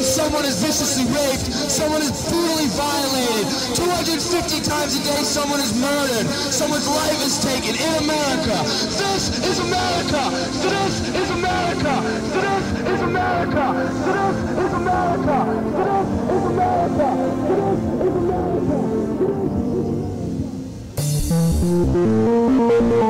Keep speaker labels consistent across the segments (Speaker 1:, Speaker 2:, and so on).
Speaker 1: every 25 fucking seconds someone is viciously raped, someone is brutally violated. 250 times a day someone is murdered, someone's life is taken in America. This is America. This is America. This is America. This is America. This is America. This is America. This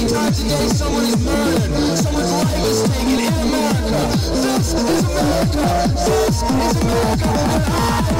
Speaker 1: 250 times a day, someone is murdered, someone's life is taken in America. This is America. This is America. And I